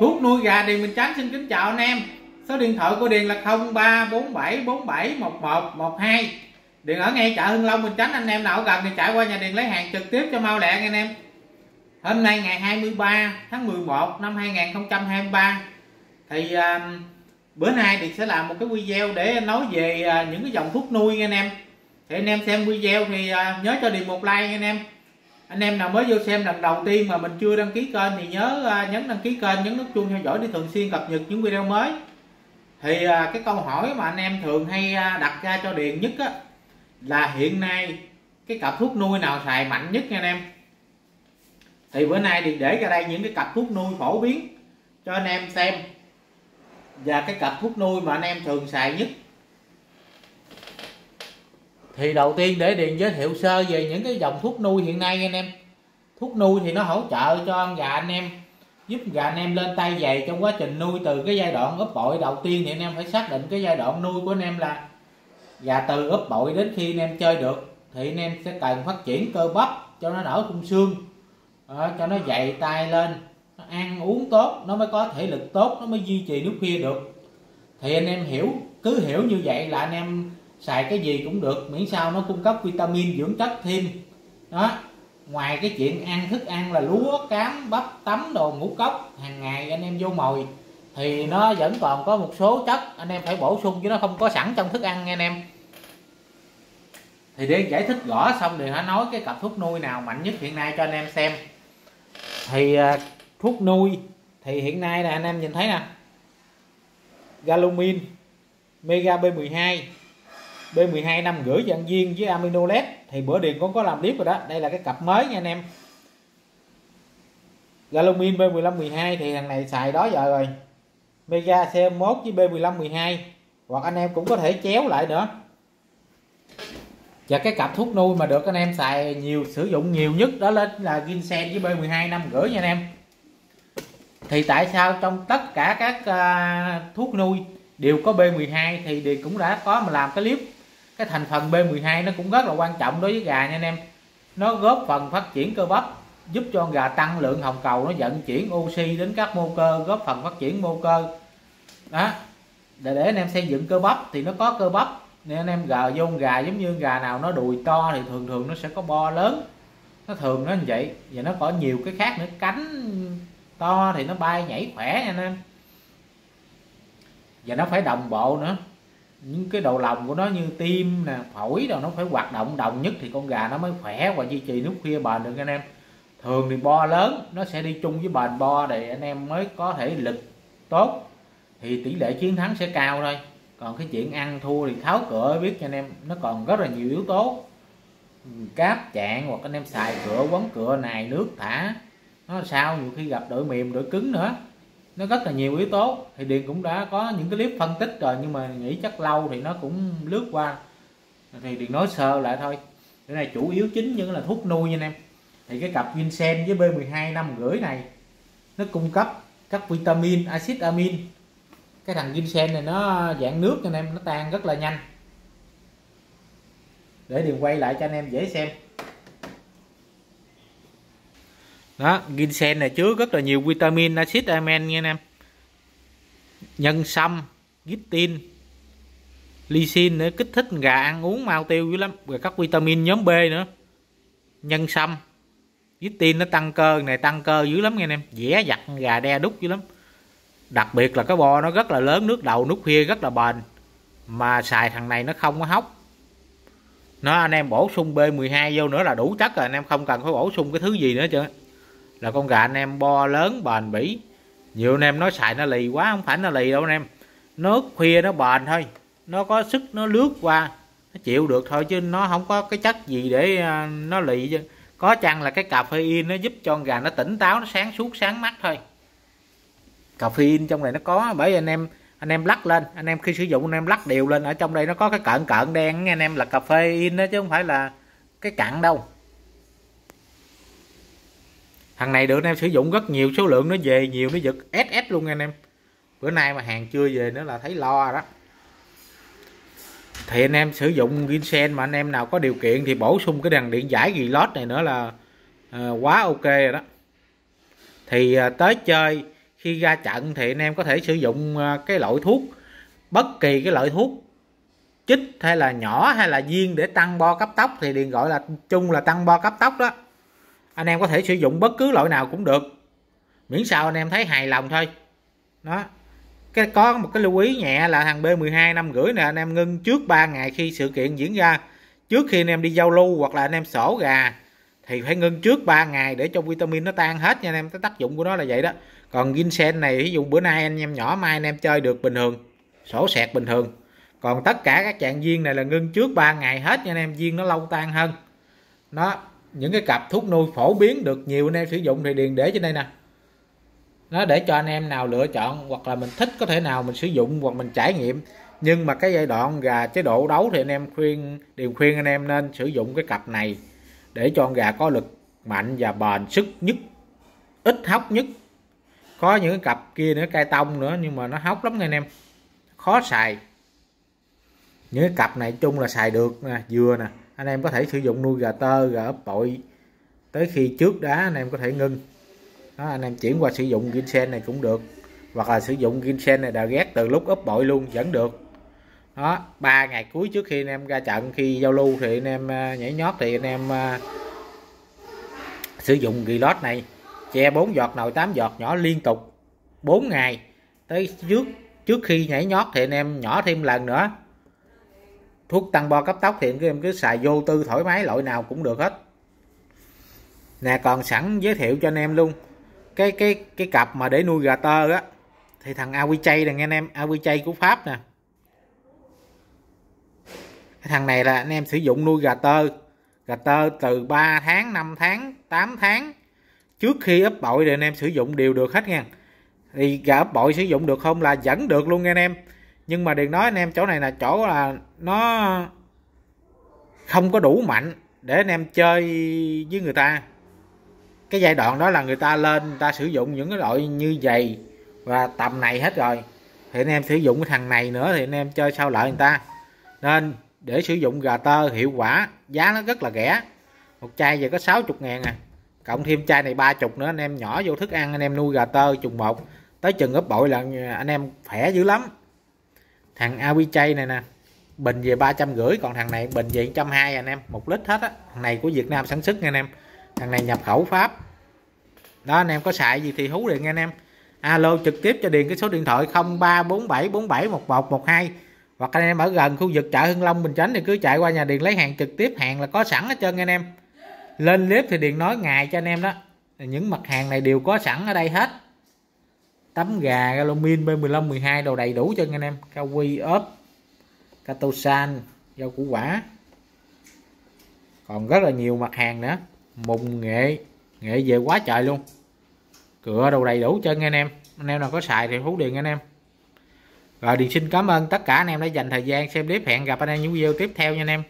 thuốc nuôi gà Điền Bình Chánh xin kính chào anh em. Số điện thoại của Điền là 0347471112 Điền ở ngay chợ Hưng Long Bình Chánh anh em nào gần thì chạy qua nhà Điền lấy hàng trực tiếp cho mau lẹ anh em. Hôm nay ngày 23 tháng 11 năm 2023 thì uh, bữa nay thì sẽ làm một cái video để nói về uh, những cái dòng thuốc nuôi nha anh em. Thì anh em xem video thì uh, nhớ cho Điền một like nha anh em anh em nào mới vô xem lần đầu tiên mà mình chưa đăng ký kênh thì nhớ à, nhấn đăng ký kênh nhấn nút chuông theo dõi để thường xuyên cập nhật những video mới. Thì à, cái câu hỏi mà anh em thường hay à, đặt ra cho Điền nhất á, là hiện nay cái cặp thuốc nuôi nào xài mạnh nhất nha anh em? Thì bữa nay thì để ra đây những cái cặp thuốc nuôi phổ biến cho anh em xem. Và cái cặp thuốc nuôi mà anh em thường xài nhất thì đầu tiên để điền giới thiệu sơ về những cái dòng thuốc nuôi hiện nay anh em. Thuốc nuôi thì nó hỗ trợ cho con gà anh em giúp gà anh em lên tay dày trong quá trình nuôi từ cái giai đoạn ấp bội. Đầu tiên thì anh em phải xác định cái giai đoạn nuôi của anh em là gà từ ấp bội đến khi anh em chơi được thì anh em sẽ cần phát triển cơ bắp cho nó đỡ khung xương à, cho nó dày tay lên nó ăn uống tốt nó mới có thể lực tốt nó mới duy trì nước khuya được. Thì anh em hiểu cứ hiểu như vậy là anh em xài cái gì cũng được, miễn sao nó cung cấp vitamin dưỡng chất thêm. Đó, ngoài cái chuyện ăn thức ăn là lúa, cám, bắp tắm đồ ngũ cốc, hàng ngày anh em vô mồi, thì nó vẫn còn có một số chất anh em phải bổ sung chứ nó không có sẵn trong thức ăn nha anh em. Thì để giải thích rõ xong thì nó nói cái cặp thuốc nuôi nào mạnh nhất hiện nay cho anh em xem. Thì à, thuốc nuôi thì hiện nay là anh em nhìn thấy nè. Galumin, Mega B12 B12 năm rưỡi dạng viên với amino led. Thì bữa điền cũng có làm clip rồi đó. Đây là cái cặp mới nha anh em. Galumin B15 12 thì thằng này xài đó giờ rồi. Mega C1 với B15 12 hoặc anh em cũng có thể chéo lại nữa. Và cái cặp thuốc nuôi mà được anh em xài nhiều sử dụng nhiều nhất đó lên là ginseng với B12 năm rưỡi nha anh em. Thì tại sao trong tất cả các uh, thuốc nuôi đều có B12 thì đều cũng đã có mà làm cái clip cái thành phần B12 nó cũng rất là quan trọng đối với gà nha anh em. Nó góp phần phát triển cơ bắp giúp cho gà tăng lượng hồng cầu nó vận chuyển oxy đến các mô cơ góp phần phát triển mô cơ. Đó. Để, để anh em xây dựng cơ bắp thì nó có cơ bắp. Nên anh em gà vô gà giống như gà nào nó đùi to thì thường thường nó sẽ có bo lớn. Nó thường nó như vậy. Và nó có nhiều cái khác nữa. Cánh to thì nó bay nhảy khỏe nha anh em. Và nó phải đồng bộ nữa những cái đầu lòng của nó như tim nè, phổi rồi nó phải hoạt động đồng nhất thì con gà nó mới khỏe và duy trì nước khuya bền được anh em. Thường thì bo lớn, nó sẽ đi chung với bền bo để anh em mới có thể lực tốt. Thì tỷ lệ chiến thắng sẽ cao thôi. Còn cái chuyện ăn, thua thì tháo cửa biết cho anh em, nó còn rất là nhiều yếu tố. Cáp chạng hoặc anh em xài cửa, quấn cửa này nước, thả. Nó sao nhiều khi gặp đội mềm, đội cứng nữa nó rất là nhiều yếu tố. Thì điện cũng đã có những cái clip phân tích rồi, nhưng mà nghĩ chắc lâu thì nó cũng lướt qua. Thì điện nói sơ lại thôi. Cái này chủ yếu chính những là thuốc nuôi nha anh em. Thì cái cặp ginseng với B12 năm rưỡi này, nó cung cấp các vitamin, axit amin. Cái thằng ginseng này nó dạng nước anh em, nó tan rất là nhanh. Để điện quay lại cho anh em dễ xem. Đó, ginseng này chứa rất là nhiều vitamin, axit amen nha anh em. Nhân sâm gitin lysin nữa, kích thích gà ăn uống mau tiêu dữ lắm. Rồi các vitamin nhóm B nữa. Nhân sâm gitin nó tăng cơ, này tăng cơ dữ lắm nha anh em. Dẻ giặt gà đe đúc dữ lắm. Đặc biệt là cái bo nó rất là lớn, nước đầu nước khuya rất là bền. Mà xài thằng này nó không có hóc. Nó anh em bổ sung B12 vô nữa là đủ chất rồi, anh em không cần phải bổ sung cái thứ gì nữa chứ là con gà anh em bo lớn, bền bỉ. Nhiều anh em nói xài nó lì quá, không phải nó lì đâu anh em. Nước khuya, nó bền thôi. Nó có sức, nó lướt qua. Nó chịu được thôi chứ nó không có cái chất gì để à, nó lì chứ. Có chăng là cái cà phê in nó giúp cho con gà nó tỉnh táo, nó sáng suốt, sáng mắt thôi. Cà phê in trong này nó có, bởi anh em anh em lắc lên. Anh em khi sử dụng, anh em lắc đều lên. Ở trong đây nó có cái cận cận đen, nghe anh em, là cà phê in đó chứ không phải là cái cặn đâu thằng này được anh em sử dụng rất nhiều số lượng nó về nhiều nó giật SS luôn anh em. Bữa nay mà hàng chưa về nữa là thấy lo đó. Thì anh em sử dụng ginseng mà anh em nào có điều kiện thì bổ sung cái đèn điện giải ghi lót này nữa là à, quá ok rồi đó. Thì à, tới chơi khi ra trận thì anh em có thể sử dụng ờ, cái loại thuốc bất kỳ cái loại thuốc chích hay là nhỏ hay là viên để tăng bo cấp tốc thì điện gọi là chung là tăng bo cấp tốc đó anh em có thể sử dụng bất cứ loại nào cũng được. Miễn sao anh em thấy hài lòng thôi. Đó. Cái có một cái lưu ý nhẹ là thằng B12 năm rưỡi nè, anh em ngưng trước 3 ngày khi sự kiện diễn ra. Trước khi anh em đi giao lưu hoặc là anh em sổ gà, thì phải ngưng trước 3 ngày để cho vitamin nó tan hết nha anh em. Cái tác dụng của nó là vậy đó. Còn ginseng này, ví dụ bữa nay anh em nhỏ mai anh em chơi được bình thường sổ sẹt bình thường. Còn tất cả các trạng viên này là ngưng trước 3 ngày hết nha anh em, viên nó lâu tan hơn. Nó những cái cặp thuốc nuôi phổ biến được nhiều anh em sử dụng thì điền để trên đây nè. Nó để cho anh em nào lựa chọn hoặc là mình thích có thể nào mình sử dụng hoặc mình trải nghiệm. Nhưng mà cái giai đoạn gà chế độ đấu thì anh em khuyên điều khuyên anh em nên sử dụng cái cặp này để cho con gà có lực mạnh và bền sức nhất, ít hóc nhất. Có những cái cặp kia nữa, cai tông nữa nhưng mà nó hóc lắm anh em. Khó xài. Những cái cặp này chung là xài được nè, dừa nè anh em có thể sử dụng nuôi gà tơ gà ấp bội. Tới khi trước đá anh em có thể ngưng. Đó, anh em chuyển qua sử dụng ginseng này cũng được. Hoặc là sử dụng ginseng này đã ghét từ lúc ấp bội luôn vẫn được. Đó ba ngày cuối trước khi anh em ra trận khi giao lưu thì anh em à, nhảy nhót thì anh em uh, sử dụng lót này. Che 4 giọt nồi 8 giọt nhỏ liên tục. 4 ngày. Tới trước trước khi nhảy nhót thì anh em nhỏ thêm lần nữa thuốc tăng bo cấp tốc thì cứ, em cứ xài vô tư thoải mái, loại nào cũng được hết. Nè, còn sẵn giới thiệu cho anh em luôn. Cái cái cái cặp mà để nuôi gà tơ á, thì thằng Awichay chay nghe anh em Awichay của Pháp nè. Cái thằng này là anh em sử dụng nuôi gà tơ. Gà tơ từ 3 tháng 5 tháng 8 tháng. Trước khi ấp bội thì anh em sử dụng đều được hết nha. Thì gà ấp bội sử dụng được không là vẫn được luôn nha anh em nhưng mà đừng nói anh em chỗ này là chỗ là nó không có đủ mạnh để anh em chơi với người ta. Cái giai đoạn đó là người ta lên, người ta sử dụng những cái loại như vậy và tầm này hết rồi. Thì anh em sử dụng cái thằng này nữa thì anh em chơi sao lợi người ta. Nên để sử dụng gà tơ hiệu quả, giá nó rất là rẻ. Một chai giờ có 60 ngàn à. Cộng thêm chai này ba chục nữa, anh em nhỏ vô thức ăn, anh em nuôi gà tơ trùng một. Tới chừng ấp bội là anh em khỏe dữ lắm thằng Awichay này nè, bình về ba trăm rưỡi, còn thằng này bình về trăm hai anh em, một lít hết á. Thằng này của Việt Nam sản xuất nha anh em. Thằng này nhập khẩu Pháp. Đó, anh em có xài gì thì hú điện nha anh em. Alo, trực tiếp cho điền cái số điện thoại 0347471112 hoặc anh em ở gần khu vực chợ Hưng Long, Bình Chánh thì cứ chạy qua nhà Điền lấy hàng trực tiếp, hàng là có sẵn hết trơn anh em. Lên clip thì Điền nói ngày cho anh em đó. Những mặt hàng này đều có sẵn ở đây hết tấm gà galomin B15 12 đồ đầy đủ cho anh em. Kawi quy ốp catosan rau củ quả. Còn rất là nhiều mặt hàng nữa. Mùng nghệ nghệ về quá trời luôn. Cửa đồ đầy đủ cho anh em. Anh em nào có xài thì hú điện anh em. Rồi điện xin cảm ơn tất cả anh em đã dành thời gian xem clip. Hẹn gặp anh em những video tiếp theo nha anh em.